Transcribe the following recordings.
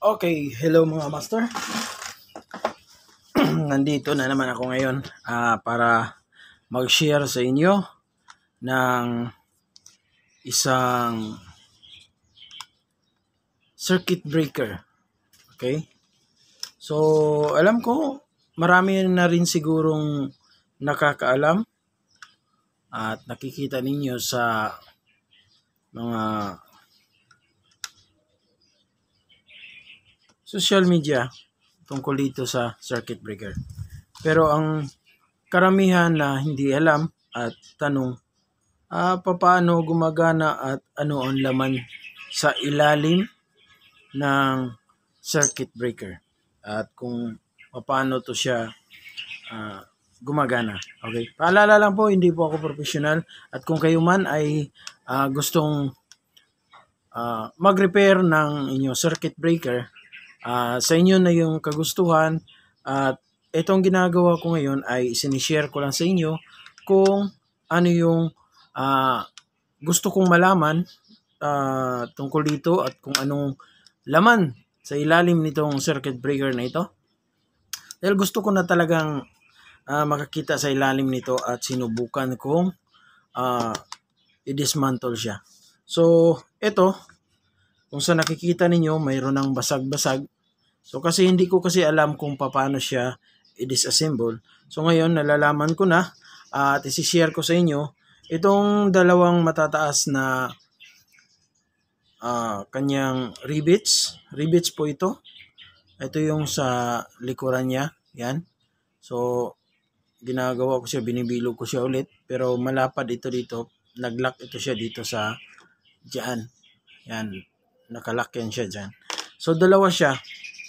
Okay, hello mga master. Nandito na naman ako ngayon ah, para mag-share sa inyo ng isang circuit breaker. Okay? So, alam ko marami na rin sigurong nakakaalam at nakikita ninyo sa mga social media tungkol dito sa circuit breaker. Pero ang karamihan na hindi alam at tanong, ah, paano gumagana at ano ang laman sa ilalim ng circuit breaker at kung paano to siya ah, gumagana. Okay? Paalala lang po, hindi po ako professional at kung kayo man ay ah, gustong ah, mag-repair ng inyong circuit breaker, Ah, sa inyo na yung kagustuhan at itong ginagawa ko ngayon ay sinishare ko lang sa inyo kung ano yung ah, gusto kong malaman ah, tungkol dito at kung anong laman sa ilalim nitong circuit breaker na ito. Dahil gusto ko na talagang ah, makakita sa ilalim nito at sinubukan kong ah, i-dismantle siya. So, ito, kung sa nakikita ninyo, mayroon ng basag-basag. So kasi hindi ko kasi alam kung paano siya i-disassemble. So ngayon nalalaman ko na at isi-share ko sa inyo itong dalawang matataas na uh, kanyang rivets. Rivets po ito. Ito yung sa likuran niya. Yan. So ginagawa ko siya, binibilog ko siya ulit. Pero malapad ito dito. Naglock ito siya dito sa dyan. Yan. Nakalock yan siya dyan. So dalawa siya.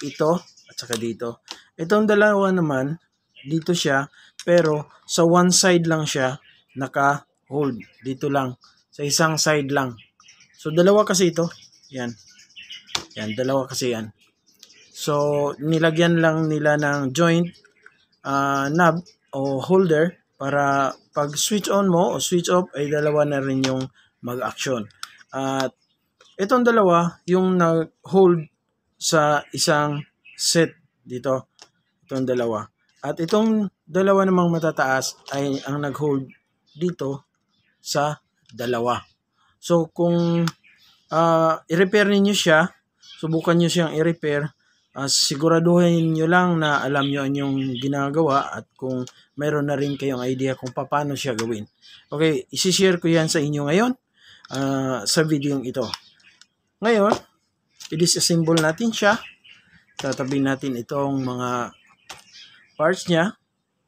Ito at saka dito. Itong dalawa naman, dito siya. Pero sa one side lang siya naka-hold. Dito lang. Sa isang side lang. So dalawa kasi ito. Yan. Yan, dalawa kasi yan. So nilagyan lang nila ng joint uh, knob o holder para pag switch on mo o switch off ay dalawa na rin yung mag-action. At itong dalawa yung nag-hold sa isang set dito. Itong dalawa. At itong dalawa namang matataas ay ang nag-hold dito sa dalawa. So kung uh, i-repair niyo siya, subukan niyo siyang i-repair, uh, siguraduhin niyo lang na alam niyo yung ginagawa at kung mayroon na rin kayong idea kung paano siya gawin. Okay, isi-share ko yan sa inyo ngayon uh, sa video ito. Ngayon, i-disassemble natin siya. Tatabi natin itong mga parts niya.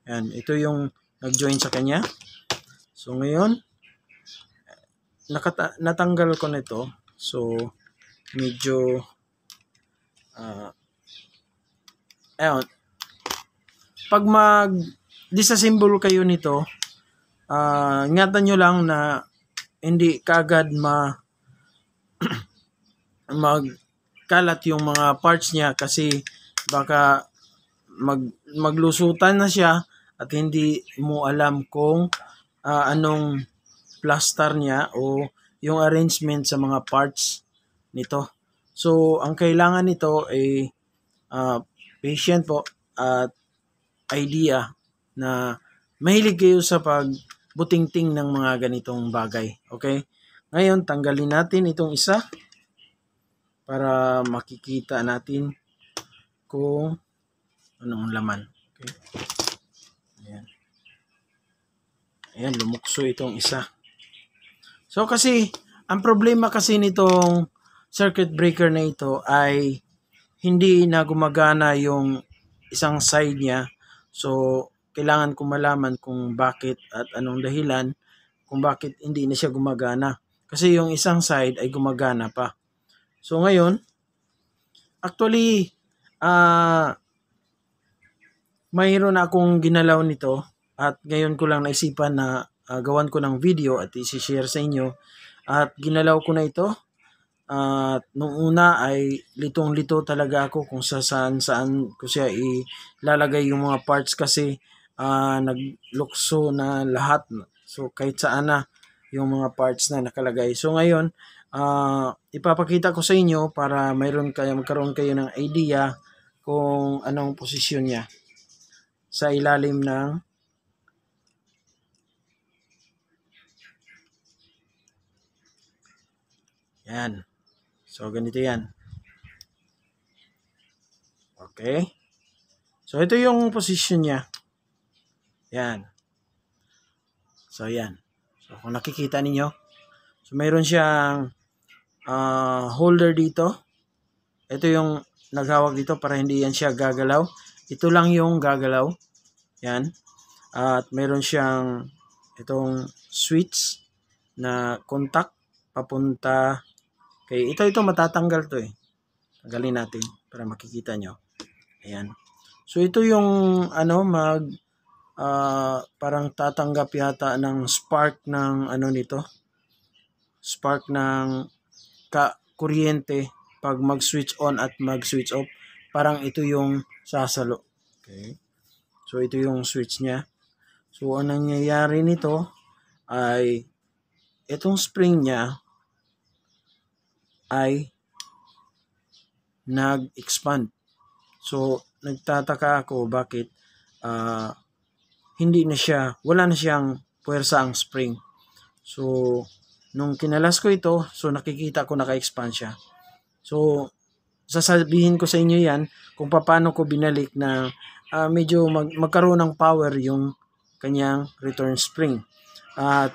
Yan, ito yung nag-join sa kanya. So ngayon, natanggal ko nito. So medyo uh, ayun. Pag mag disassemble kayo nito, uh, ingatan nyo lang na hindi kagad ma magkalat yung mga parts niya kasi baka mag maglusutan na siya at hindi mo alam kung uh, anong plaster niya o yung arrangement sa mga parts nito. So, ang kailangan nito ay uh, patient po at idea na mahilig kayo sa pagbutingting ng mga ganitong bagay. Okay? Ngayon, tanggalin natin itong isa para makikita natin kung anong laman. Okay. Ayan. Ayan, lumukso itong isa. So kasi, ang problema kasi nitong circuit breaker na ito ay hindi na gumagana yung isang side niya. So, kailangan ko malaman kung bakit at anong dahilan kung bakit hindi na siya gumagana. Kasi yung isang side ay gumagana pa. So ngayon, actually, uh, mayroon akong ginalaw nito at ngayon ko lang naisipan na uh, gawan ko ng video at isi-share sa inyo. At ginalaw ko na ito. At uh, nung una ay litong-lito talaga ako kung sa saan saan ko siya ilalagay yung mga parts kasi uh, naglukso na lahat. So kahit saan na yung mga parts na nakalagay. So ngayon, uh, ipapakita ko sa inyo para mayroon kayo magkaroon kayo ng idea kung anong posisyon niya sa ilalim ng Yan. So, ganito yan. Okay. So, ito yung position niya. Yan. So, yan. So, kung nakikita ninyo, so, mayroon siyang uh, holder dito. Ito yung naghawak dito para hindi yan siya gagalaw. Ito lang yung gagalaw. Yan. At mayroon siyang itong switch na contact papunta kay ito ito matatanggal to eh. Tanggalin natin para makikita nyo. Ayan. So ito yung ano mag uh, parang tatanggap yata ng spark ng ano nito. Spark ng ka kuryente pag mag-switch on at mag-switch off. Parang ito yung sasalo. Okay. So ito yung switch niya. So ang nangyayari nito ay itong spring niya ay nag-expand. So, nagtataka ako bakit uh, hindi na siya, wala na siyang puwersa ang spring. So, nung kinalas ko ito, so nakikita ko naka-expand siya. So, sasabihin ko sa inyo yan kung paano ko binalik na uh, medyo mag, magkaroon ng power yung kanyang return spring. At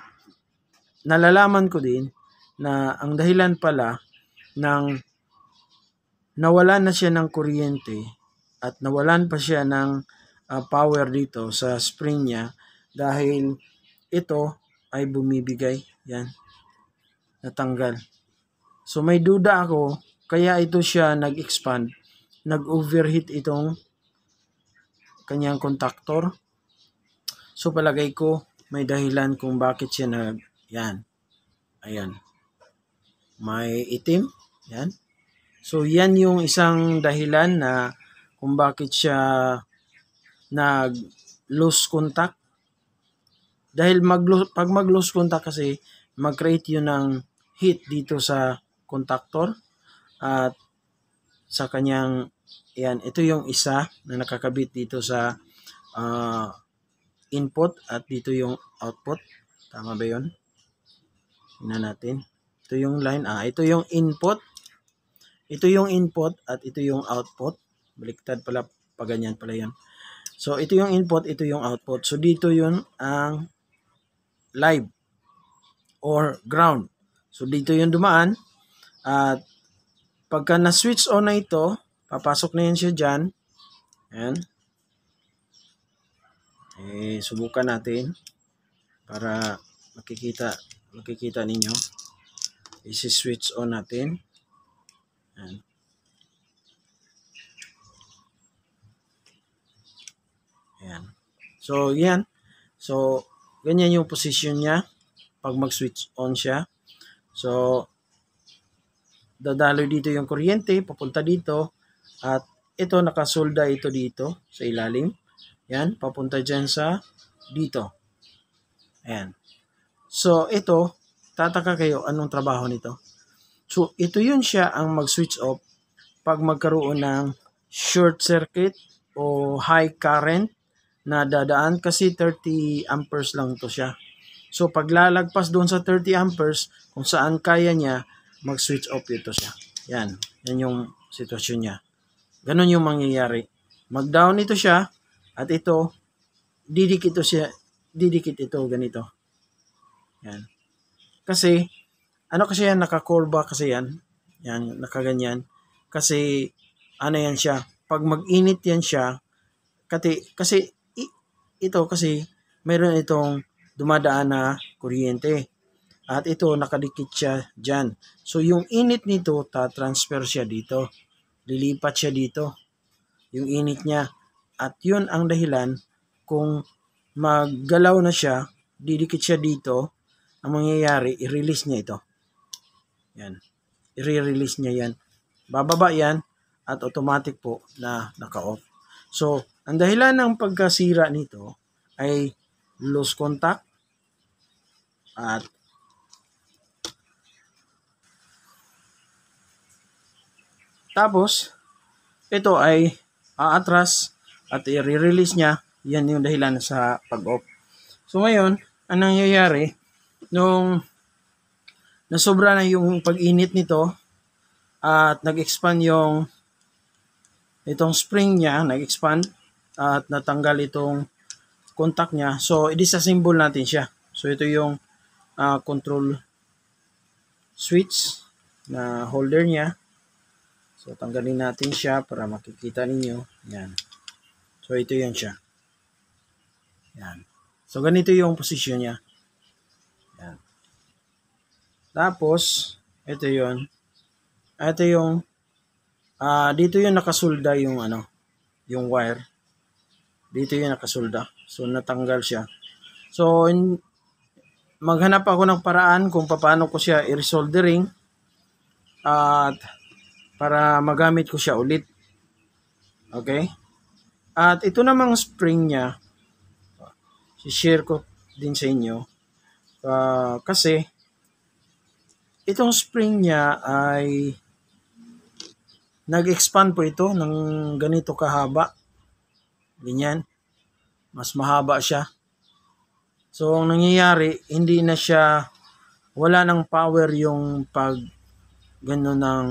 nalalaman ko din na ang dahilan pala nang nawalan na siya ng kuryente at nawalan pa siya ng uh, power dito sa spring niya dahil ito ay bumibigay. Yan. Natanggal. So may duda ako kaya ito siya nag-expand. Nag-overheat itong kanyang contactor. So palagay ko may dahilan kung bakit siya nag yan. Ayan. May itim yan. So, yan yung isang dahilan na kung bakit siya nag-lose contact. Dahil mag pag mag-lose contact kasi, mag-create yun ng heat dito sa contactor at sa kanyang yan, ito yung isa na nakakabit dito sa uh, input at dito yung output. Tama ba yun? Tingnan natin. Ito yung line. Ah, ito yung input ito yung input at ito yung output. Baliktad pala, pa ganyan pala yan. So, ito yung input, ito yung output. So, dito yun ang live or ground. So, dito yung dumaan. At pagka na-switch on na ito, papasok na yan siya dyan. Ayan. Eh, subukan natin para makikita makikita ninyo. Isi-switch on natin. Ayan. Ayan. So, yan. So, ganyan yung position niya pag mag-switch on siya. So, dadaloy dito yung kuryente, papunta dito. At ito, nakasolda ito dito sa ilalim. Yan, papunta dyan sa dito. Ayan. So, ito, tataka kayo anong trabaho nito. So, ito yun siya ang mag-switch off pag magkaroon ng short circuit o high current na dadaan kasi 30 amperes lang to siya. So, pag lalagpas doon sa 30 amperes, kung saan kaya niya, mag-switch off ito siya. Yan. Yan yung sitwasyon niya. Ganon yung mangyayari. Mag-down ito siya at ito, didikit ito siya, didikit ito ganito. Yan. Kasi, ano kasi yan, naka-curva kasi yan. Yan, nakaganyan. Kasi, ano yan siya, pag mag-init yan siya, kasi, kasi ito kasi, mayroon itong dumadaan na kuryente. At ito, nakadikit siya dyan. So, yung init nito, ta-transfer siya dito. Lilipat siya dito. Yung init niya. At yun ang dahilan kung maggalaw na siya, didikit siya dito, ang mangyayari, i-release niya ito. Yan. I-release niya yan. Bababa yan at automatic po na naka-off. So, ang dahilan ng pagkasira nito ay lose contact at Tapos, ito ay aatras at i-release niya. Yan yung dahilan sa pag-off. So ngayon, ang nangyayari, nung nasobra na yung pag-init nito at nag-expand yung itong spring niya, nag-expand at natanggal itong contact niya. So, i-disassemble natin siya. So, ito yung uh, control switch na holder niya. So, tanggalin natin siya para makikita ninyo. Yan. So, ito yan siya. Yan. So, ganito yung posisyon niya. Yan. Tapos, ito yon Ito yung, uh, dito yung nakasulda yung ano, yung wire. Dito yung nakasulda. So, natanggal siya. So, in, maghanap ako ng paraan kung paano ko siya i-resoldering at para magamit ko siya ulit. Okay? At ito namang spring niya, share ko din sa inyo. Uh, kasi, itong spring niya ay nag-expand po ito ng ganito kahaba. Ganyan. Mas mahaba siya. So, ang nangyayari, hindi na siya, wala ng power yung pag gano'n ng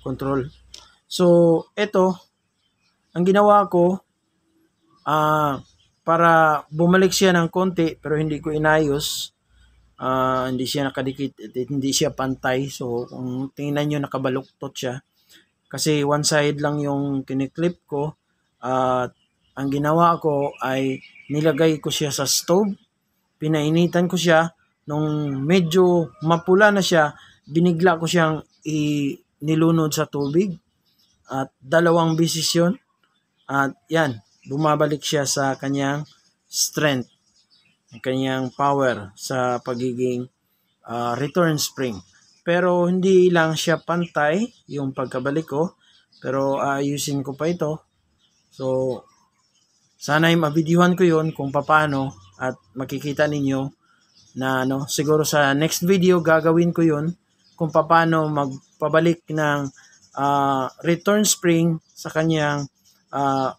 control. So, ito, ang ginawa ko, ah, uh, para bumalik siya ng konti pero hindi ko inayos. Uh, hindi siya nakadikit hindi siya pantay. So kung tingnan nyo nakabaluktot siya. Kasi one side lang yung kiniklip ko. At uh, ang ginawa ko ay nilagay ko siya sa stove pinainitan ko siya nung medyo mapula na siya binigla ko siyang nilunod sa tubig at dalawang bisis yun at yan bumabalik siya sa kanyang strength, ang kanyang power sa pagiging uh, return spring. Pero hindi lang siya pantay yung pagkabalik ko, pero ayusin uh, ko pa ito. So, sana ay mabidyuhan ko yon kung paano at makikita ninyo na ano, siguro sa next video gagawin ko yon kung paano magpabalik ng uh, return spring sa kanyang uh,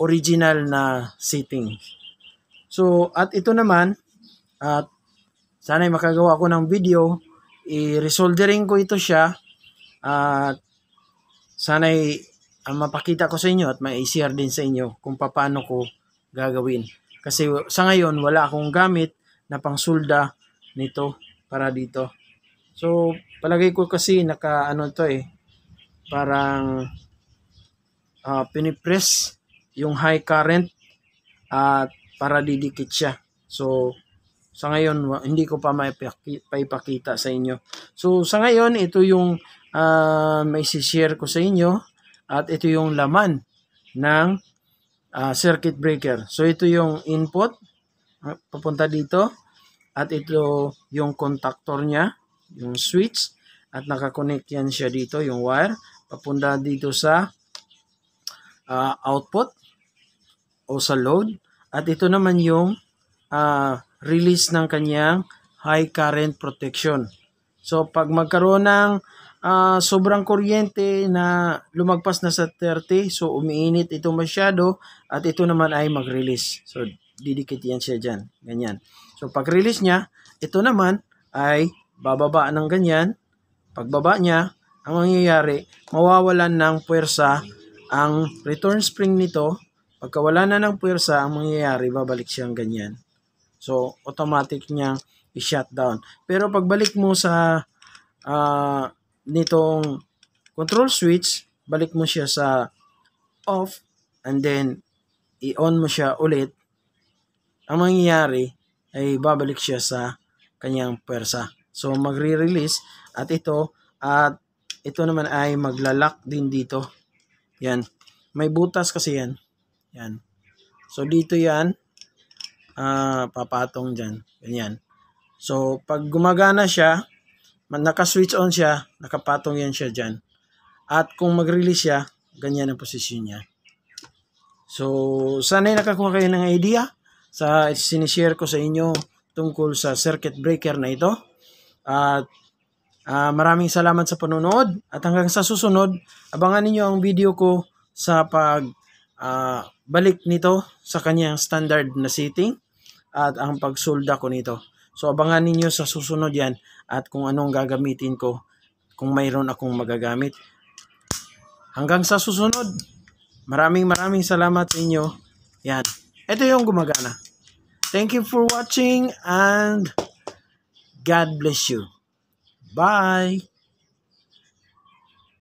original na setting. So, at ito naman, at sana'y makagawa ko ng video, i-resoldering ko ito siya, at sana'y uh, mapakita ko sa inyo at mai-share din sa inyo kung paano ko gagawin. Kasi sa ngayon, wala akong gamit na pangsulda nito para dito. So, palagay ko kasi naka ano to eh, parang uh, pinipress yung high current at para didikit siya. So, sa ngayon, hindi ko pa maipakita sa inyo. So, sa ngayon, ito yung uh, may share ko sa inyo at ito yung laman ng uh, circuit breaker. So, ito yung input uh, papunta dito at ito yung contactor niya, yung switch at nakakonect yan siya dito, yung wire papunta dito sa uh, output o sa load. At ito naman yung uh, release ng kanyang high current protection. So pag magkaroon ng uh, sobrang kuryente na lumagpas na sa 30, so umiinit ito masyado at ito naman ay mag-release. So didikit yan siya dyan. Ganyan. So pag release niya, ito naman ay bababa ng ganyan. Pagbaba niya, ang mangyayari, mawawalan ng puwersa ang return spring nito Pagka wala na ng puwersa, ang mangyayari, babalik siyang ganyan. So, automatic niya i-shutdown. Pero pagbalik mo sa uh, nitong control switch, balik mo siya sa off and then i-on mo siya ulit. Ang mangyayari ay babalik siya sa kanyang puwersa. So, magre-release at ito at ito naman ay maglalak din dito. Yan. May butas kasi yan. Yan. So, dito yan. Uh, papatong dyan. Ganyan. So, pag gumagana siya, naka-switch on siya, nakapatong yan siya dyan. At kung mag-release siya, ganyan ang posisyon niya. So, sana'y nakakuha kayo ng idea sa sinishare ko sa inyo tungkol sa circuit breaker na ito. At Ah, maraming salamat sa panonood at hanggang sa susunod, abangan ninyo ang video ko sa pag balik nito sa kanyang standard na setting at ang pagsolda ko nito. So abangan ninyo sa susunod yan at kung anong gagamitin ko kung mayroon akong magagamit. Hanggang sa susunod, maraming maraming salamat sa inyo. Yan. Ito yung gumagana. Thank you for watching and God bless you. Bye!